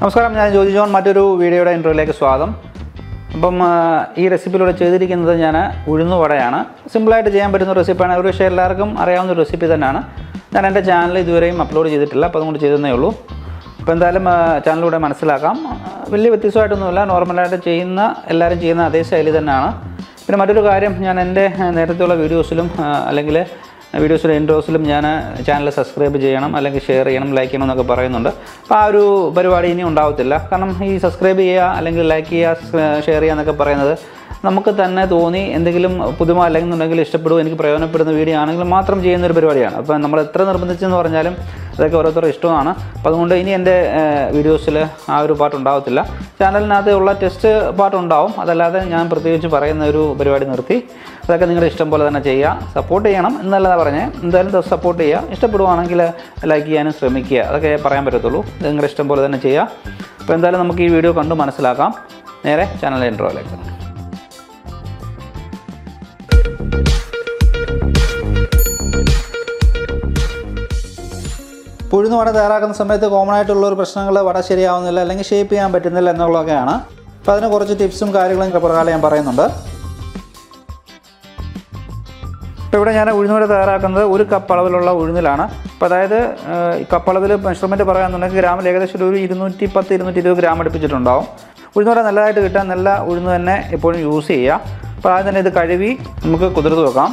നമസ്കാരം ഞാൻ ജോജി ജോൺ. മറ്റൊരു വീഡിയോയുടെ ഇന്റർവ്യൂലേക്ക് സ്വാഗതം. അപ്പം ഈ റെസിപ്പിയിലൂടെ ചെയ്തിരിക്കുന്നത് ഞാൻ ഉഴുന്നുവടയാണ്. സിമ്പിളായിട്ട് ചെയ്യാൻ പറ്റുന്ന റെസിപ്പിയാണ് ഒരു പക്ഷേ എല്ലാവർക്കും അറിയാവുന്ന ഒരു റെസിപ്പി തന്നെയാണ്. ഞാൻ എന്റെ ചാനൽ ഇതുവരെയും അപ്ലോഡ് ചെയ്തിട്ടില്ല. അപ്പോൾ അതുകൊണ്ട് ചെയ്തതേ ഉള്ളൂ. അപ്പോൾ എന്തായാലും ചാനലിലൂടെ മനസ്സിലാക്കാം. വലിയ വ്യത്യസ്തമായിട്ടൊന്നുമില്ല. നോർമലായിട്ട് ചെയ്യുന്ന എല്ലാവരും ചെയ്യുന്ന അതേ ശൈലി തന്നെയാണ്. പിന്നെ മറ്റൊരു കാര്യം ഞാൻ എന്റെ നേരത്തെയുള്ള വീഡിയോസിലും അല്ലെങ്കിൽ വീഡിയോസിലും ഇൻട്രോസിലും ഞാൻ ചാനൽ സബ്സ്ക്രൈബ് ചെയ്യണം അല്ലെങ്കിൽ ഷെയർ ചെയ്യണം ലൈക്ക് ചെയ്യണം എന്നൊക്കെ പറയുന്നുണ്ട്. അപ്പോൾ ആ ഒരു പരിപാടി ഇനി ഉണ്ടാവത്തില്ല. കാരണം ഈ സബ്സ്ക്രൈബ് ചെയ്യുക അല്ലെങ്കിൽ ലൈക്ക് ചെയ്യുക ഷെയർ ചെയ്യുക എന്നൊക്കെ പറയുന്നത് നമുക്ക് തന്നെ തോന്നി എന്തെങ്കിലും പുതുമ അല്ലെങ്കിൽ എന്നുണ്ടെങ്കിൽ ഇഷ്ടപ്പെടുമോ എനിക്ക് പ്രയോജനപ്പെടുന്ന വീഡിയോ ആണെങ്കിൽ മാത്രം ചെയ്യുന്ന ഒരു പരിപാടിയാണ്. അപ്പോൾ നമ്മൾ എത്ര നിർബന്ധിച്ചെന്ന് പറഞ്ഞാലും അതൊക്കെ ഓരോരുത്തരുടെ ഇഷ്ടമാണ്. അപ്പോൾ അതുകൊണ്ട് ഇനി എന്റെ വീഡിയോസിൽ ആ ഒരു പാട്ട് ഉണ്ടാകത്തില്ല ചാനലിനകത്ത് ഉള്ള ടെസ്റ്റ് പാട്ട് ഉണ്ടാവും അതല്ലാതെ ഞാൻ പ്രത്യേകിച്ച് പറയുന്ന ഒരു പരിപാടി നിർത്തി. അതൊക്കെ നിങ്ങളുടെ ഇഷ്ടം പോലെ തന്നെ ചെയ്യുക. സപ്പോർട്ട് ചെയ്യണം എന്നല്ല പറഞ്ഞ് എന്തായാലും സപ്പോർട്ട് ചെയ്യുക. ഇഷ്ടപ്പെടുവാണെങ്കിൽ ലൈക്ക് ചെയ്യാനും ശ്രമിക്കുക. അതൊക്കെ പറയാൻ പറ്റത്തുള്ളൂ. നിങ്ങളുടെ ഇഷ്ടം പോലെ തന്നെ ചെയ്യുക. അപ്പോൾ എന്തായാലും നമുക്ക് ഈ വീഡിയോ കണ്ട് മനസ്സിലാക്കാം. നേരെ ചാനൽ ഇൻട്രോയിലേക്ക് ഉഴുന്ന് വട തയ്യാറാക്കുന്ന സമയത്ത് കോമൺ ആയിട്ടുള്ള ഒരു പ്രശ്നങ്ങൾ വട ശരിയാവുന്നില്ല അല്ലെങ്കിൽ ഷേപ്പ് ചെയ്യാൻ പറ്റുന്നില്ല എന്നുള്ളതൊക്കെയാണ്. അപ്പോൾ അതിന് കുറച്ച് ടിപ്സും കാര്യങ്ങളും പ്രകാരം ഞാൻ പറയുന്നുണ്ട്. ഇപ്പോൾ ഇവിടെ ഞാൻ ഉഴുന്നുവട തയ്യാറാക്കുന്നത് ഒരു കപ്പ് അളവിലുള്ള ഉഴുന്നിലാണ്. അപ്പോൾ അതായത് കപ്പളവിൽ മെഷർമെന്റ് പറയാമെന്നുണ്ടെങ്കിൽ ഗ്രാമിൽ ഏകദേശം ഒരു ഇരുന്നൂറ്റി പത്ത് ഇരുന്നൂറ്റി ഇരുപത് ഗ്രാം അടുപ്പിച്ചിട്ടുണ്ടാവും. ഉഴുന്നുവട നല്ലതായിട്ട് കിട്ടാൻ നല്ല ഉഴുന്ന് തന്നെ എപ്പോഴും യൂസ് ചെയ്യുക. അപ്പോൾ ആദ്യം തന്നെ ഇത് കഴുകി നമുക്ക് കുതിർത്ത് വെക്കാം.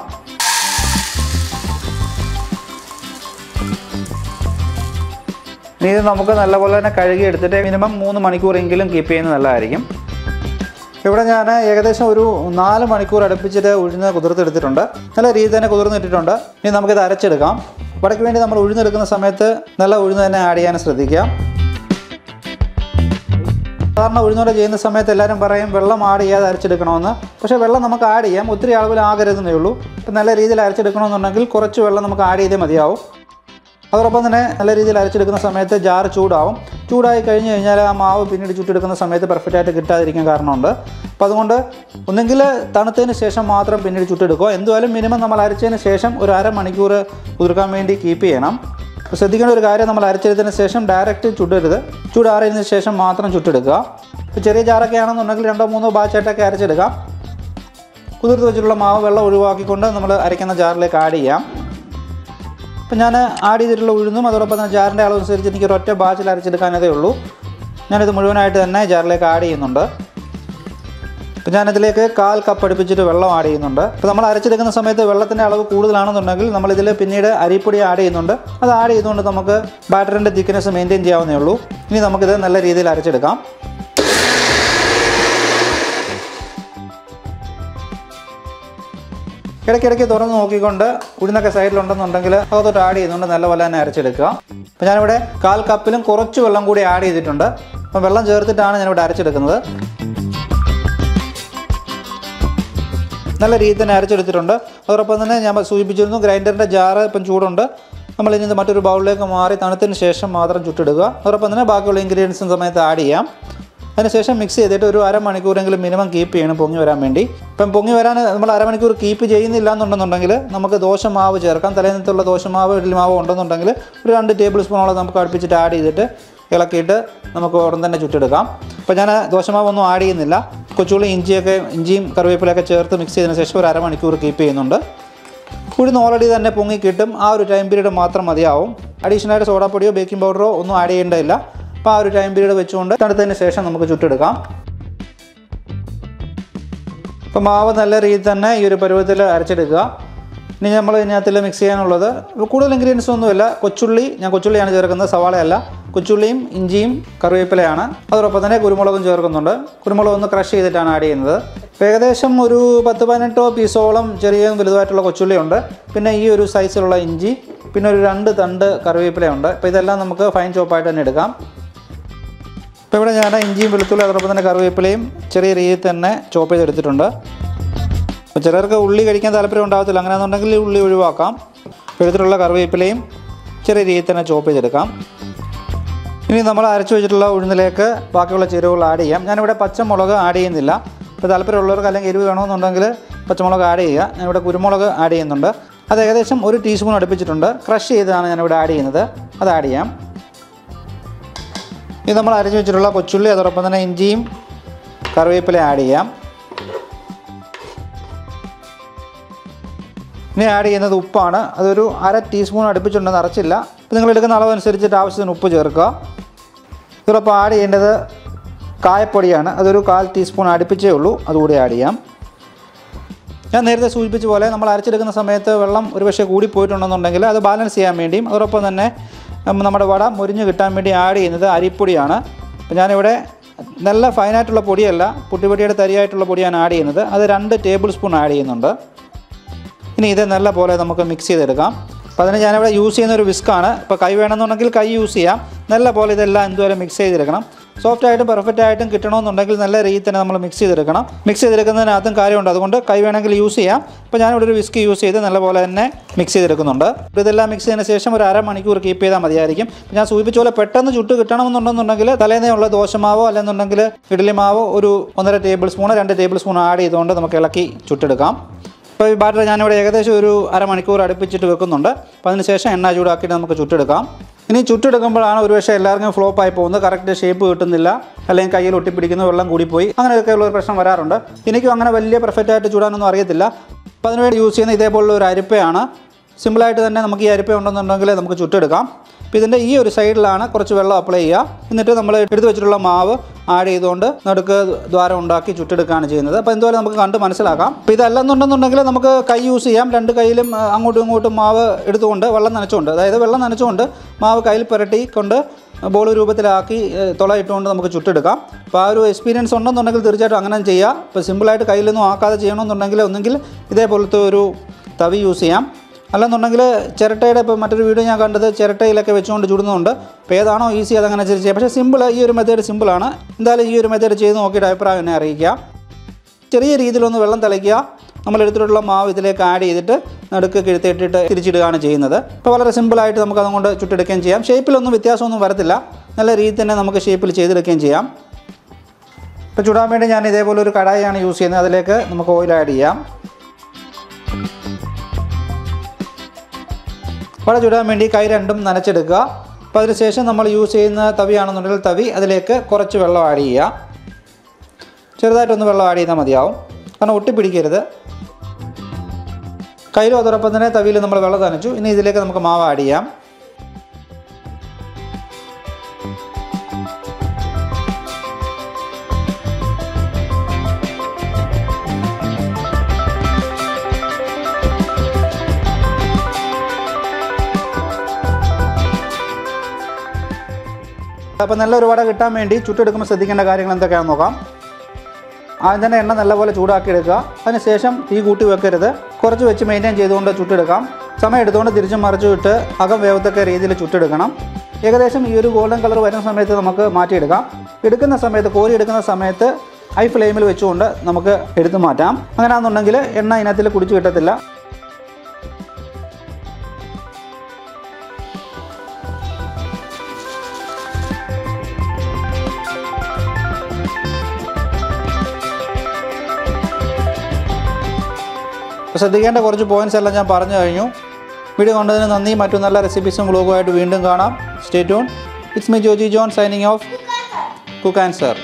ഇത് നമുക്ക് നല്ലപോലെ തന്നെ കഴുകി എടുത്തിട്ട് മിനിമം മൂന്ന് മണിക്കൂറെങ്കിലും കീപ്പ് ചെയ്യുന്നത് നല്ലതായിരിക്കും. ഇവിടെ ഞാൻ ഏകദേശം ഒരു നാല് മണിക്കൂർ അടുപ്പിച്ചിട്ട് ഉഴുന്ന് കുതിർത്തെടുത്തിട്ടുണ്ട്. നല്ല രീതി തന്നെ കുതിർന്നിട്ടിട്ടുണ്ട്. ഇനി നമുക്കിത് അരച്ചെടുക്കാം. വടക്ക് വേണ്ടി നമ്മൾ ഉഴുന്നെടുക്കുന്ന സമയത്ത് നല്ല ഉഴുന്ന് തന്നെ ആഡ് ചെയ്യാൻ ശ്രദ്ധിക്കാം സാധാരണ ഉഴുന്നോടെ ചെയ്യുന്ന സമയത്ത് എല്ലാവരും പറയും വെള്ളം ആഡ് ചെയ്യാതെ അരച്ചെടുക്കണമെന്ന്. പക്ഷേ വെള്ളം നമുക്ക് ആഡ് ചെയ്യാം. ഒത്തിരി അളവിൽ ആകരുതെന്നേ ഉള്ളൂ. ഇപ്പം നല്ല രീതിയിൽ അരച്ചെടുക്കണമെന്നുണ്ടെങ്കിൽ കുറച്ച് വെള്ളം നമുക്ക് ആഡ് ചെയ്തേ മതിയാവും. അതോടൊപ്പം തന്നെ നല്ല രീതിയിൽ അരച്ചെടുക്കുന്ന സമയത്ത് ജാർ ചൂടാവും. ചൂടായി കഴിഞ്ഞ് കഴിഞ്ഞാൽ ആ മാവ് പിന്നീട് ചുട്ടെടുക്കുന്ന സമയത്ത് പെർഫെക്റ്റ് ആയിട്ട് കിട്ടാതിരിക്കാൻ കാരണമുണ്ട്. അപ്പോൾ അതുകൊണ്ട് ഒന്നെങ്കിൽ തണുത്തതിന് ശേഷം മാത്രം പിന്നീട് ചുട്ടെടുക്കുക എന്തുവായാലും മിനിമം നമ്മൾ അരച്ചതിന് ശേഷം ഒരു അരമണിക്കൂർ കുതിർക്കാൻ വേണ്ടി കീപ്പ് ചെയ്യണം. ശ്രദ്ധിക്കേണ്ട ഒരു കാര്യം നമ്മൾ അരച്ചെടുത്തതിന് ശേഷം ഡയറക്റ്റ് ചുടരുത് ചൂടാറിയതിന് ശേഷം മാത്രം ചുട്ടെടുക്കുക. ഇപ്പോൾ ചെറിയ ജാറൊക്കെ ആണെന്നുണ്ടെങ്കിൽ രണ്ടോ മൂന്നോ ബാച്ചായിട്ടൊക്കെ അരച്ചെടുക്കാം. കുതിർത്ത് വെച്ചിട്ടുള്ള മാവ് വെള്ളം ഒഴിവാക്കിക്കൊണ്ട് നമ്മൾ അരയ്ക്കുന്ന ജാറിലേക്ക് ആഡ് ചെയ്യാം. അപ്പം ഞാൻ ആഡ് ചെയ്തിട്ടുള്ള ഉഴുന്നും അതോടൊപ്പം തന്നെ ജാറിന്റെ അളവനുസരിച്ച് എനിക്ക് ഒരൊറ്റ ബാച്ചിൽ അരച്ചെടുക്കാനതേ ഉള്ളൂ. ഞാനിത് മുഴുവനായിട്ട് തന്നെ ജാറിലേക്ക് ആഡ് ചെയ്യുന്നുണ്ട്. അപ്പം ഞാനിതിലേക്ക് കാൽ കപ്പ് അടുപ്പിച്ചിട്ട് വെള്ളം ആഡ് ചെയ്യുന്നുണ്ട്. അപ്പോൾ നമ്മൾ അരച്ചെടുക്കുന്ന സമയത്ത് വെള്ളത്തിന്റെ അളവ് കൂടുതലാണെന്നുണ്ടെങ്കിൽ നമ്മളിതിൽ പിന്നീട് അരിപ്പൊടി ആഡ് ചെയ്യുന്നുണ്ട്. അത് ആഡ് ചെയ്തുകൊണ്ട് നമുക്ക് ബാറ്ററിന്റെ തിക്നെസ് മെയിന്റെയിൻ ചെയ്യാവുന്നേ ഉള്ളൂ. ഇനി നമുക്കിത് നല്ല രീതിയിൽ അരച്ചെടുക്കാം. ഇടയ്ക്കിടയ്ക്ക് തുറന്ന് നോക്കിക്കൊണ്ട് ഉഴുന്നൊക്കെ സൈഡിലുണ്ടെന്നുണ്ടെങ്കിൽ അതൊട്ട് ആഡ് ചെയ്യുന്നുണ്ട്. നല്ലപോലെ തന്നെ അരച്ചെടുക്കുക. അപ്പോൾ ഞാനിവിടെ കാൽ കപ്പിലും കുറച്ച് വെള്ളം കൂടി ആഡ് ചെയ്തിട്ടുണ്ട്. അപ്പം വെള്ളം ചേർത്തിട്ടാണ് ഞാനിവിടെ അരച്ചെടുക്കുന്നത്. നല്ല രീതിയിൽ തന്നെ അരച്ചെടുത്തിട്ടുണ്ട്. അതോടൊപ്പം തന്നെ ഞാൻ സൂചിപ്പിച്ചിരുന്നു ഗ്രൈൻഡറിന്റെ ജാറ് ഇപ്പം ചൂടുണ്ട്. നമ്മൾ ഇനി മറ്റൊരു ബൗളിലേക്ക് മാറി തണുത്തിന് ശേഷം മാത്രം ചുട്ടിടുക. അതോടൊപ്പം തന്നെ ബാക്കിയുള്ള ഇൻഗ്രീഡിയൻസും സമയത്ത് ആഡ് ചെയ്യാം. അതിനുശേഷം മിക്സ് ചെയ്തിട്ട് ഒരു അരമണിക്കൂറെങ്കിലും മിനിമം കീപ്പ് ചെയ്യണം പൊങ്ങി വരാൻ വേണ്ടി. ഇപ്പം പൊങ്ങി വരാൻ നമ്മൾ അരമണിക്കൂർ കീപ്പ് ചെയ്യുന്നില്ല എന്നുണ്ടെന്നുണ്ടെങ്കിൽ നമുക്ക് ദോശമാവ് ചേർക്കാം. തലേന്നത്തുള്ള ദോശമാവ് ഇഡ്ഡലി മാവ് ഉണ്ടെന്നുണ്ടെങ്കിൽ ഒരു രണ്ട് ടേബിൾ സ്പൂണോളം നമുക്ക് അടുപ്പിച്ചിട്ട് ആഡ് ചെയ്തിട്ട് ഇളക്കിയിട്ട് നമുക്ക് ഉടൻ തന്നെ ചുട്ടെടുക്കാം. അപ്പോൾ ഞാൻ ദോശമാവൊന്നും ആഡ് ചെയ്യുന്നില്ല. കൊച്ചുള്ളി ഇഞ്ചിയൊക്കെ ഇഞ്ചിയും കറിവേപ്പിലൊക്കെ ചേർത്ത് മിക്സ് ചെയ്തതിന് ശേഷം ഒരു അരമണിക്കൂർ കീപ്പ് ചെയ്യുന്നുണ്ട്. ഉഴുന്ന് ഓൾറെഡി തന്നെ പൊങ്ങി കിട്ടും. ആ ഒരു ടൈം പീരീഡ് മാത്രം മതിയാവും. അഡീഷണലായിട്ട് സോഡാപ്പൊടിയോ ബേക്കിംഗ് പൗഡറോ ഒന്നും ആഡ് ചെയ്യേണ്ടതില്ല. അപ്പോൾ ആ ഒരു ടൈം പീരീഡ് വെച്ചുകൊണ്ട് തണുത്തതിന് ശേഷം നമുക്ക് ചുട്ടെടുക്കാം. അപ്പോൾ മാവ് നല്ല രീതിയിൽ തന്നെ ഈ ഒരു പരുവത്തിൽ അരച്ചെടുക്കുക. ഇനി നമ്മൾ ഇതിനകത്തിൽ മിക്സ് ചെയ്യാനുള്ളത്. കൂടുതൽ ഇൻഗ്രീഡിയൻസ് ഒന്നുമില്ല. കൊച്ചുള്ളി ഞാൻ കൊച്ചുള്ളിയാണ് ചേർക്കുന്നത് സവാളയല്ല. കൊച്ചുള്ളിയും ഇഞ്ചിയും കറിവേപ്പിലയാണ്. അതോടൊപ്പം തന്നെ കുരുമുളകും ചേർക്കുന്നുണ്ട്. കുരുമുളക് ഒന്ന് ക്രഷ് ചെയ്തിട്ടാണ് ആഡ് ചെയ്യുന്നത്. ഏകദേശം ഒരു പത്ത് പതിനെട്ടോ പീസോളം ചെറിയ വലുതായിട്ടുള്ള കൊച്ചുള്ളിയുണ്ട്. പിന്നെ ഈ ഒരു സൈസിലുള്ള ഇഞ്ചി പിന്നെ ഒരു രണ്ട് തണ്ട് കറിവേപ്പിലയുണ്ട്. അപ്പോൾ ഇതെല്ലാം നമുക്ക് ഫൈൻ ചോപ്പായിട്ട് തന്നെ എടുക്കാം. ഇപ്പോൾ ഇവിടെ ഞാൻ ഇഞ്ചിയും വെളുത്തുള്ളി അതോടൊപ്പം തന്നെ കറിവേപ്പിലയും ചെറിയ രീതിയിൽ തന്നെ ചോപ്പ് ചെയ്തെടുത്തിട്ടുണ്ട്. അപ്പോൾ ചിലർക്ക് ഉള്ളി കഴിക്കാൻ താല്പര്യം ഉണ്ടാകത്തില്ല അങ്ങനെയാണെന്നുണ്ടെങ്കിൽ ഉള്ളി ഒഴിവാക്കാം. അപ്പോൾ എടുത്തിട്ടുള്ള കറിവേപ്പിലയും ചെറിയ രീതിയിൽ തന്നെ ചോപ്പ് ചെയ്തെടുക്കാം. ഇനി നമ്മൾ അരച്ചു വെച്ചിട്ടുള്ള ഉഴുന്നിലേക്ക് ബാക്കിയുള്ള ചേരുവകൾ ആഡ് ചെയ്യാം. ഞാനിവിടെ പച്ചമുളക് ആഡ് ചെയ്യുന്നില്ല. ഇപ്പോൾ താല്പര്യമുള്ളവർക്ക് അല്ലെങ്കിൽ എരിവ് വേണമെന്നുണ്ടെങ്കിൽ പച്ചമുളക് ആഡ് ചെയ്യുക. ഞാനിവിടെ കുരുമുളക് ആഡ് ചെയ്യുന്നുണ്ട്. അത് ഏകദേശം ഒരു ടീസ്പൂൺ അടുപ്പിച്ചിട്ടുണ്ട്. ക്രഷ് ചെയ്താണ് ഞാനിവിടെ ആഡ് ചെയ്യുന്നത്. അത് ആഡ് ചെയ്യാം. ഇത് നമ്മൾ അരച്ച് വെച്ചിട്ടുള്ള കൊച്ചുള്ളി അതോടൊപ്പം തന്നെ ഇഞ്ചിയും കറിവേപ്പില ആഡ് ചെയ്യാം. ഇനി ആഡ് ചെയ്യുന്നത് ഉപ്പാണ്. അതൊരു അര ടീസ്പൂൺ അടുപ്പിച്ചുണ്ടെന്ന് അരച്ചില്ല. ഇപ്പം നിങ്ങൾ എടുക്കുന്ന അളവ് അളവനുസരിച്ചിട്ട് ആവശ്യത്തിന് ഉപ്പ് ചേർക്കുക. ഇതോടൊപ്പം ആഡ് ചെയ്യേണ്ടത് കായപ്പൊടിയാണ്. അതൊരു കാൽ ടീസ്പൂൺ അടുപ്പിച്ചേ ഉള്ളൂ. അതുകൂടി ആഡ് ചെയ്യാം. ഞാൻ നേരത്തെ സൂചിപ്പിച്ച പോലെ നമ്മൾ അരച്ചെടുക്കുന്ന സമയത്ത് വെള്ളം ഒരുപക്ഷെ കൂടി പോയിട്ടുണ്ടെന്നുണ്ടെങ്കിൽ അത് ബാലൻസ് ചെയ്യാൻ വേണ്ടിയും അതോടൊപ്പം തന്നെ നമ്മുടെ വട മുരിഞ്ഞ് കിട്ടാൻ വേണ്ടി ആഡ് ചെയ്യുന്നത് അരിപ്പൊടിയാണ്. അപ്പോൾ ഞാനിവിടെ നല്ല ഫൈനായിട്ടുള്ള പൊടിയല്ല പുട്ടിപ്പൊടിയുടെ തരിയായിട്ടുള്ള പൊടിയാണ് ആഡ് ചെയ്യുന്നത്. അത് രണ്ട് ടേബിൾ സ്പൂൺ ആഡ് ചെയ്യുന്നുണ്ട്. ഇനി ഇത് നല്ല പോലെ നമുക്ക് മിക്സ് ചെയ്തെടുക്കാം. അപ്പോൾ അതിന് ഞാനിവിടെ യൂസ് ചെയ്യുന്ന ഒരു വിസ്ക്കാണ് ഇപ്പോൾ കൈ വേണമെന്നുണ്ടെങ്കിൽ കൈ യൂസ് ചെയ്യാം. നല്ല പോലെ ഇതെല്ലാം എന്തുവരെ മിക്സ് ചെയ്തെടുക്കണം. സോഫ്റ്റ് ആയിട്ടും പെർഫെക്റ്റ് ആയിട്ടും കിട്ടണമെന്നുണ്ടെങ്കിൽ നല്ല രീതിയിൽ തന്നെ നമ്മൾ മിക്സ് ചെയ്തെടുക്കണം. മിക്സ് ചെയ്തെടുക്കുന്നതിനകത്തും കാര്യമുണ്ട്. അതുകൊണ്ട് കൈ വേണമെങ്കിൽ യൂസ് ചെയ്യാം. അപ്പോൾ ഞാനിവിടെ ഒരു വിസ്ക് യൂസ് ചെയ്ത് നല്ലപോലെ തന്നെ മിക്സ് ചെയ്തെടുക്കുന്നുണ്ട്. ഇതെല്ലാം മിക്സ് ചെയ്തതിന് ശേഷം ഒരു അര മണിക്കൂർ കീപ്പ് ചെയ്താൽ മതിയായിരിക്കും. ഞാൻ സൂചിപ്പിച്ച പോലെ പെട്ടെന്ന് ചുട്ട് കിട്ടണമെന്നുണ്ടെന്നുണ്ടെങ്കിൽ തലേന്നുള്ള ദോശമാവോ അല്ലെന്നുണ്ടെങ്കിൽ ഇഡ്ഡലി മാവോ ഒരു ഒന്നര ടേബിൾ സ്പൂൺ രണ്ട് ടേബിൾ സ്പൂൺ ആഡ് ചെയ്തുകൊണ്ട് നമുക്ക് ഇളക്കി ചുട്ടെടുക്കാം. ഇപ്പോൾ ഈ ബാറ്റർ ഞാനിവിടെ ഏകദേശം ഒരു അരമണിക്കൂർ അടുപ്പിച്ചിട്ട് വെക്കുന്നുണ്ട്. അപ്പോൾ അതിന് ശേഷം എണ്ണ ചൂടാക്കിയിട്ട് നമുക്ക് ചുട്ടെടുക്കാം. ഇനി ചുറ്റെടുക്കുമ്പോഴാണ് ഒരുപക്ഷെ എല്ലാവർക്കും ഫ്ലോപ്പ് ആയി പോകുന്നത്. കറക്റ്റ് ഷേപ്പ് കിട്ടുന്നില്ല. അല്ലെങ്കിൽ കയ്യിൽ ഒട്ടിപ്പിടിക്കുന്ന വെള്ളം കൂടിപ്പോയി. അങ്ങനെയൊക്കെ ഉള്ള ഒരു പ്രശ്നം വരാറുണ്ട്. എനിക്കും അങ്ങനെ വലിയ പെർഫെക്റ്റ് ആയിട്ട് ചൂടാനൊന്നും അറിയത്തില്ല. അപ്പോൾ അതിനുവേണ്ടി യൂസ് ചെയ്യുന്ന ഇതേപോലുള്ള ഒരു അരിപ്പയാണ്. സിമ്പിളായിട്ട് തന്നെ നമുക്ക് ഈ അരിപ്പ ഉണ്ടെന്നുണ്ടെങ്കിൽ നമുക്ക് ചുറ്റെടുക്കാം അപ്പോൾ ഇതിന്റെ ഈ ഒരു സൈഡിലാണ് കുറച്ച് വെള്ളം അപ്ലൈ ചെയ്യുക. എന്നിട്ട് നമ്മൾ എടുത്തു വെച്ചിട്ടുള്ള മാവ് ആഡ് ചെയ്തുകൊണ്ട് നടുക്ക് ദ്വാരം ഉണ്ടാക്കി ചുറ്റെടുക്കുകയാണ് ചെയ്യുന്നത്. അപ്പോൾ എന്തുപോലെ നമുക്ക് കണ്ട് മനസ്സിലാക്കാം. അപ്പോൾ ഇതല്ലെന്നുണ്ടെന്നുണ്ടെങ്കിൽ നമുക്ക് കൈ യൂസ് ചെയ്യാം. രണ്ട് കൈയിലും അങ്ങോട്ടും ഇങ്ങോട്ടും മാവ് എടുത്തുകൊണ്ട് വെള്ളം നനച്ചുകൊണ്ട് അതായത് വെള്ളം നനച്ചുകൊണ്ട് മാവ് കയ്യിൽ പുരട്ടി കൊണ്ട് ബോൾ രൂപത്തിലാക്കി ഏ, തുള ഇട്ടുകൊണ്ട് നമുക്ക് ചുട്ടെടുക്കാം. അപ്പോൾ ആ ഒരു എക്സ്പീരിയൻസ് ഉണ്ടെന്നുണ്ടെങ്കിൽ തീർച്ചയായിട്ടും അങ്ങനെ ചെയ്യാം. ഇപ്പോൾ സിമ്പിളായിട്ട് കയ്യിലൊന്നും ആക്കാതെ ചെയ്യണമെന്നുണ്ടെങ്കിൽ ഒന്നെങ്കിൽ ഇതേപോലത്തെ ഒരു തവി യൂസ് ചെയ്യാം. അല്ലെന്നുണ്ടെങ്കിൽ ചിരട്ടയുടെ ഇപ്പോൾ മറ്റൊരു വീഡിയോ ഞാൻ കണ്ടത് ചിരട്ടയിലൊക്കെ വെച്ചുകൊണ്ട് ചുടുന്നുണ്ട്. അപ്പോൾ ഏതാണോ ഈസി അതങ്ങനെ ചെയ്യാം പക്ഷേ സിമ്പിൾ ഈ ഒരു മെത്തേഡ് സിമ്പിളാണ് എന്തായാലും ഈ ഒരു മെത്തേഡ് ചെയ്ത് നോക്കിയിട്ട് അഭിപ്രായം എന്നെ അറിയിക്കുക. ചെറിയ രീതിയിലൊന്ന് വെള്ളം തിളയ്ക്കുക. നമ്മൾ എടുത്തിട്ടുള്ള മാവ് ഇതിലേക്ക് ആഡ് ചെയ്തിട്ട് നടുക്ക് കിഴുത്തിട്ടിട്ട് തിരിച്ചിടുകയാണ് ചെയ്യുന്നത്. അപ്പോൾ വളരെ സിമ്പിളായിട്ട് നമുക്ക് അതുകൊണ്ട് ചുട്ടെടുക്കുകയും ചെയ്യാം. ഷേപ്പിലൊന്നും വ്യത്യാസമൊന്നും വരത്തില്ല. നല്ല രീതിയിൽ തന്നെ നമുക്ക് ഷേപ്പിൽ ചെയ്തെടുക്കുകയും ചെയ്യാം. ഇപ്പോൾ ചുടാൻ വേണ്ടി ഞാൻ ഇതേപോലെ ഒരു കടായിയാണ് യൂസ് ചെയ്യുന്നത്. അതിലേക്ക് നമുക്ക് ഓയിൽ ആഡ് ചെയ്യാം. വട ചുടാൻ വേണ്ടി കൈ രണ്ടും നനച്ചെടുക്കുക. അപ്പോൾ അതിനുശേഷം നമ്മൾ യൂസ് ചെയ്യുന്ന തവിയാണെന്നുണ്ടെങ്കിൽ തവി അതിലേക്ക് കുറച്ച് വെള്ളം ആഡ് ചെയ്യുക. ചെറുതായിട്ടൊന്ന് വെള്ളം ആഡ് ചെയ്താൽ മതിയാവും. കാരണം ഒട്ടിപ്പിടിക്കരുത് കയ്യിലും അതോടൊപ്പം തന്നെ തവിയിൽ നമ്മൾ വെള്ളം നനച്ചു. ഇനി ഇതിലേക്ക് നമുക്ക് മാവ് ആഡ് ചെയ്യാം. അപ്പോൾ നല്ല ഒരു വട കിട്ടാൻ വേണ്ടി ചുട്ടെടുക്കുമ്പോൾ ശ്രദ്ധിക്കേണ്ട കാര്യങ്ങൾ എന്തൊക്കെയാണെന്ന് നോക്കാം. ആദ്യം തന്നെ എണ്ണ നല്ലപോലെ ചൂടാക്കി എടുക്കുക അതിനുശേഷം തീ കൂട്ടി വെക്കരുത്. കുറച്ച് വെച്ച് മെയിന്റെയിൻ ചെയ്തുകൊണ്ട് ചുട്ടെടുക്കാം. സമയം എടുത്തുകൊണ്ട് തിരിച്ചും മറിച്ചു വിട്ട് അകം വേവത്തക്ക രീതിയിൽ ചുട്ടെടുക്കണം. ഏകദേശം ഈ ഒരു ഗോൾഡൻ കളർ വരുന്ന സമയത്ത് നമുക്ക് മാറ്റിയെടുക്കാം. എടുക്കുന്ന സമയത്ത് കോരി എടുക്കുന്ന സമയത്ത് ഹൈ ഫ്ലെയിമിൽ വെച്ചുകൊണ്ട് നമുക്ക് എടുത്തു മാറ്റാം. അങ്ങനെയാണെന്നുണ്ടെങ്കിൽ എണ്ണ ഇതിനകത്തിൽ കുടിച്ചു കിട്ടത്തില്ല. ശ്രദ്ധിക്കേണ്ട കുറച്ച് പോയിന്റ്സ് എല്ലാം ഞാൻ പറഞ്ഞു കഴിഞ്ഞു. വീഡിയോ കണ്ടതിന് നന്ദി. മറ്റു നല്ല റെസിപ്പീസും വ്ളോഗുമായിട്ട് വീണ്ടും കാണാം. Stay tune it's me Joji John signing off cook and sir